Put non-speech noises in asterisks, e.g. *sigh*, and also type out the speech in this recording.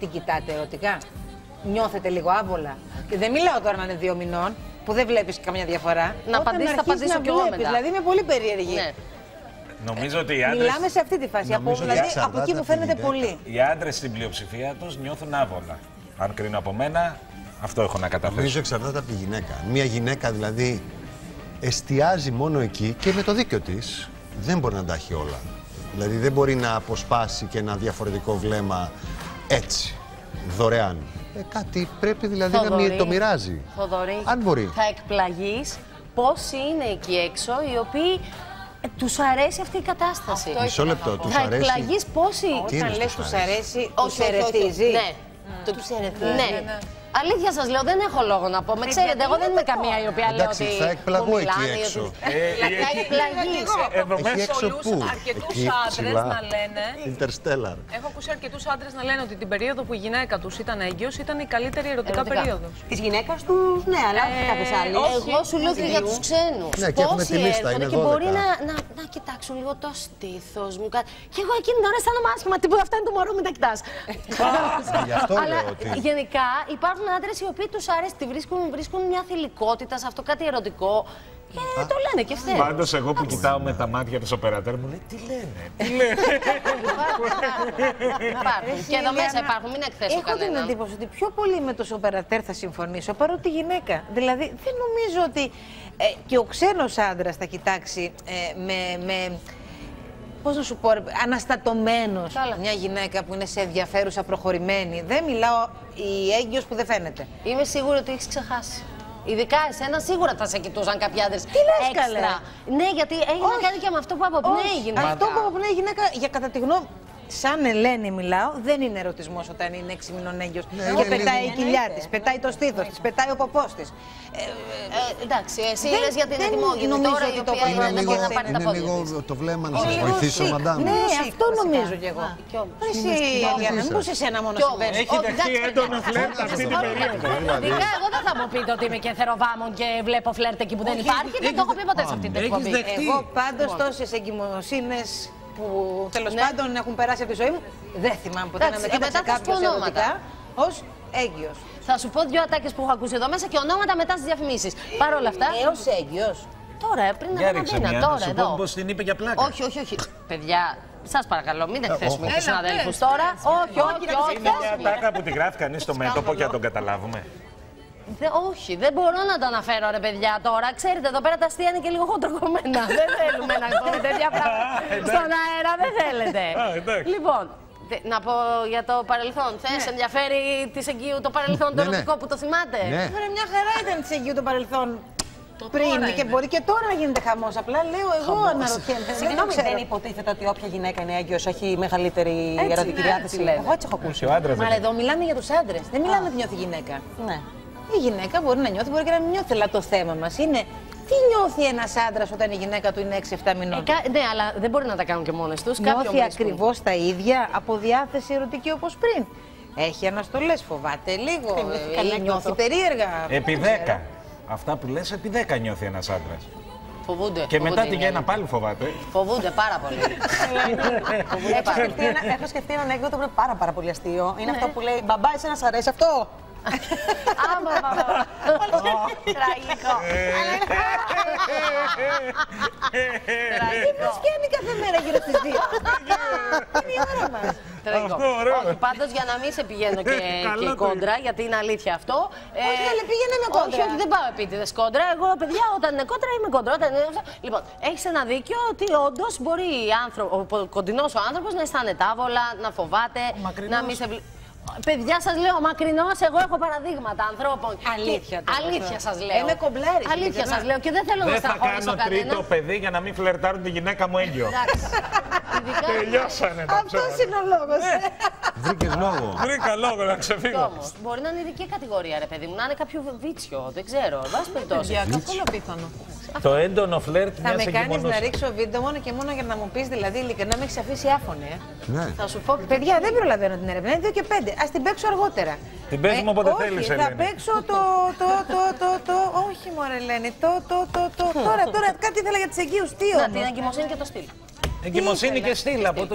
την κοιτάτε ερωτικά; Νιώθετε λίγο άβολα; Και δεν μιλάω τώρα να είναι δύο μηνών, που δεν βλέπεις καμιά διαφορά. Να απαντήσεις, θα αρχίσεις απαντήσω να κι εγώ βλέπεις. μετά. Δηλαδή είμαι πολύ περίεργη. Ναι. Νομίζω ότι οι άντρες, Μιλάμε σε αυτή τη φάση. Από, Νομίζω ότι δηλαδή εξαρτάται από εκεί που από τη φαίνεται γυναίκα. πολύ. οι άντρες στην πλειοψηφία τους νιώθουν άβολα. Αν κρίνω από μένα, αυτό έχω να καταθέσω. Νομίζω εξαρτάται από τη γυναίκα. Μια γυναίκα δηλαδή εστιάζει μόνο εκεί και με το δίκιο της δεν μπορεί να τα έχει όλα. Δηλαδή δεν μπορεί να αποσπάσει και ένα διαφορετικό βλέμμα έτσι, δωρεάν. Ε, κάτι πρέπει δηλαδή να Θοδωρή, μοι- το μοιράζει. Θοδωρή, Αν μπορεί. θα εκπλαγείς πόσοι είναι εκεί έξω οι οποίοι ε, τους αρέσει αυτή η κατάσταση. Αυτό Μισό λεπτό, τους θα αρέσει; εκπλαγείς πόσοι... Τι είναι Όταν λες τους τους αρέσει; αρέσει, Όχι, τους όχι, όχι, όχι. ερεθίζει. Ναι. Το τους ερεθίζει. Ναι. Αλήθεια σας λέω, δεν έχω λόγο να πω. Με ξέρετε, εγώ δεν είμαι καμία η οποία λέω Εντάξει, ότι. θα εκπλαγώ μου εκεί μιλάνε, έξω. ότι- Ε, Θα εκπλαγείς. Εδώ Εκεί μέσα έξω πού, αρκετούς εκεί άντρες ψηλά. να λένε Interstellar. Έχω ακούσει αρκετού άντρε να λένε ότι την περίοδο που η γυναίκα του ήταν έγκυο ήταν η καλύτερη ερωτικά, Ερωτικά. περίοδο. Τη γυναίκα του, ναι, αλλά όχι Ε, κάποιε άλλε. όχι. Εγώ σου λέω και για του ξένου. Ναι, και έχουμε τη λίστα, είναι και 12. μπορεί να, να, να κοιτάξουν λίγο το στήθο μου. κα- Και εγώ εκείνη την ώρα αισθάνομαι άσχημα. Τίποτα, αυτά είναι το μωρό, μην τα κοιτά. Γι' αυτό Αλλά λέω ότι- γενικά υπάρχουν άντρες οι οποίοι τους αρέσει, τη βρίσκουν, βρίσκουν μια θηλυκότητα σε αυτό, κάτι ερωτικό. Και το λένε και αυτοί. Πάντως εγώ που κοιτάω με τα μάτια τους οπερατέρ μου λέει τι λένε, τι *laughs* λένε; Υπάρχουν. Και εδώ μέσα υπάρχουν, μην εκθέσω Έχω την κανέναν. εντύπωση ότι πιο πολύ με το σοπερατέρ θα συμφωνήσω παρότι τη γυναίκα. Δηλαδή δεν νομίζω ότι ε, και ο ξένος άντρας θα κοιτάξει ε, με, με πώς να σου πω, ρε, αναστατωμένος Καλά. μια γυναίκα που είναι σε ενδιαφέρουσα προχωρημένη. Δεν μιλάω η έγκυος που δεν φαίνεται. Είμαι σίγουρη ότι έχεις ξεχάσει. Ειδικά εσένα σίγουρα θα σε κοιτούσαν κάποιοι άντρες. Τι λες, καλέ; Ναι, γιατί έχει να Όχι. κάνει και με αυτό που αποπνέει η γυναίκα. Αυτό που αποπνέει η γυναίκα, για κατά τη γνώμη σαν Ελένη μιλάω, δεν είναι ερωτισμός όταν είναι 6 μηνών έγκυος. Ναι, και είναι πετάει λίγο- η κοιλιά της, πετάει το στήθος της, πετάει ο ποπός της. Ε, εντάξει, εσύ Δεν- λες για την δεν ετοιμόγενη νομίζω τώρα ότι η το οποία είναι δεν Είναι μπορεί λίγο, να πάρει τα είναι πόδια λίγο της. το βλέμμα να σας βοηθήσω, μαντάμ. Ναι, αυτό νομίζω κι εγώ. κι όμως. Εσύ, Eliana, μήπως εσένα μόνος Κι όμως. συμβαίνει. Έχει Όχι, δεχτεί εντάξει, έντονο παιδιά. φλερτ αυτή την Όχι, περίοδο. Ειδικά εγώ δεν θα μου πείτε ότι είμαι και θεροβάμων και βλέπω φλερτ εκεί που δεν υπάρχει. Δεν το έχω πει ποτέ σε αυτή την εκπομπή. Εγώ πάντως τόσες εγκυμοσύνες που τέλος Ναι. πάντων έχουν περάσει από τη ζωή μου, δεν θυμάμαι ποτέ να Εντάξει, με και κοίταξε μετά θα σου πω κάποιος ονόματα. ερωτικά ως έγκυος. Θα σου πω δύο ατάκες που έχω ακούσει εδώ μέσα και ονόματα μετά στις διαφημίσεις. Παρ' όλα αυτά. Έως έγκυος. Τώρα, πριν Για από ένα ρίξε μήνα, μια, να τώρα σου εδώ. πω πως την είπε για πλάκα. Όχι, όχι, όχι. Παιδιά, σας παρακαλώ, μην εκθέσουμε όχι. τους συναδέλφους τώρα. Όχι, όχι, όχι. Είναι μια όχι. τάκα που τη γράφει κανείς στο μέτωπο και να τον καταλάβουμε. Δε- όχι, δεν μπορώ να το αναφέρω ρε παιδιά τώρα. Ξέρετε, εδώ πέρα τα αστεία είναι και λίγο χοντροκομμένα. *laughs* δεν θέλουμε να πούμε τέτοια πράγματα στον αέρα, δεν θέλετε. Α, εντάξει. λοιπόν, τε- να πω για το παρελθόν. Θε, ενδιαφέρει της Εγκύου το παρελθόν το Ναι, ναι. ερωτικό που το θυμάται; Ναι. Ωραία, μια χαρά ήταν της έγκυου το παρελθόν. Πριν και μπορεί και τώρα να γίνεται χαμός. Απλά λέω εγώ αναρωτιέμαι. δεν το Συγγνώμη, ξέρω. δεν υποτίθεται ότι όποια γυναίκα είναι έγκυο έχει μεγαλύτερη Έτσι, ερωτική ναι, διάθεση. έτσι λένε. Εγώ έτσι έχω ακούσει. Και ο άντρας Μα δεν εδώ μιλάμε για τους άντρες. Δεν μιλάμε τι νιώθει η γυναίκα. Ναι. Η γυναίκα μπορεί να νιώθει, μπορεί και να μην νιώθει. Αλλά το θέμα μας είναι τι νιώθει ένας άντρας όταν η γυναίκα του είναι 6-7 μηνών; Ε, κα- ναι, αλλά δεν μπορεί να τα κάνουν και μόνες τους. Νιώθει ακριβώς τα ίδια από διάθεση ερωτική όπως πριν. Έχει αναστολές, φοβάται λίγο. Θυμήθηκα ή ανέκδοτο. νιώθει περίεργα. Επί Δεν ξέρω. 10. Αυτά που λες επί 10 νιώθει ένας άντρας. Φοβούνται. Και μετά φοβούνται τη οι γέννα Έλληνες. πάλι φοβάται. Φοβούνται πάρα πολύ. Φοβούνται Έχω πάρα σκεφτεί, πολύ. ένα, έχω σκεφτεί ένα ανέκδοτο που είναι πάρα, πάρα πολύ αστείο. Είναι Ναι. αυτό που λέει Μπαμπά, εσένα σ' αρέσει αυτό; Άμα, Τραγικό. Τι μα κάνει κάθε μέρα γύρω στις 2. Είναι η ώρα μας. Τραγικό. Αυτό ωραίο. Όχι, πάντως για να μην σε πηγαίνω και, Καλά και το κόντρα, γιατί είναι αλήθεια αυτό. ε, Όχι, καλέ, πήγαινε με κόντρα. Όχι, όχι, δεν πάω επίτηδες κόντρα. Εγώ, παιδιά, όταν είναι κόντρα είμαι κόντρα. Όταν είναι... Λοιπόν, έχεις ένα δίκιο ότι όντως μπορεί ο κοντινός ο άνθρωπος να αισθάνεται άβολα, να φοβάται, να μην σε βλέπει. Παιδιά, σας λέω, μακρινός, εγώ έχω παραδείγματα ανθρώπων. Αλήθεια Και- τώρα Αλήθεια αυτό. σας λέω. Ε, με κομπλάρεις, Αλήθεια ειλικρινά. σας λέω και δεν θέλω να Δεν θα στραχωρήσω κάνω τρίτο κανένα. παιδί για να μην φλερτάρουν τη γυναίκα μου έγκυο. Εντάξει. Ειδικά- *laughs* Τελειώσανε τα Αυτός ψέματα. είναι ο λόγος. *laughs* Βρήκες λόγο. Βρήκα λόγο να Κι ξεφύγω. όμως, μπορεί να είναι ειδική κατηγορία, ρε παιδί μου, να είναι κάποιο βίτσιο, δεν ξέρω. Εν πάση περιπτώσει. καθόλου απίθανο. Το έντονο φλερτ Θα μιας με κάνεις να εγκυμονούς. ρίξω βίντεο μόνο και μόνο για να μου πεις δηλαδή ειλικρινά με έχεις αφήσει άφωνη. Ε. Ναι. Θα σου πω. Παιδιά, δεν προλαβαίνω την έρευνα. Είναι 2 και 5. Α την παίξω αργότερα. Την παίζουμε όποτε όχι, θέλεις, Θα Ελένη. παίξω το. το, το, το, το, όχι, μωρέ, Ελένη. Το, το, το, το. τώρα, τώρα, κάτι ήθελα για τις εγγύου. Τι Να όμως. την εγκυμοσύνη και το στυλ. Εγκυμοσύνη και στήλα από το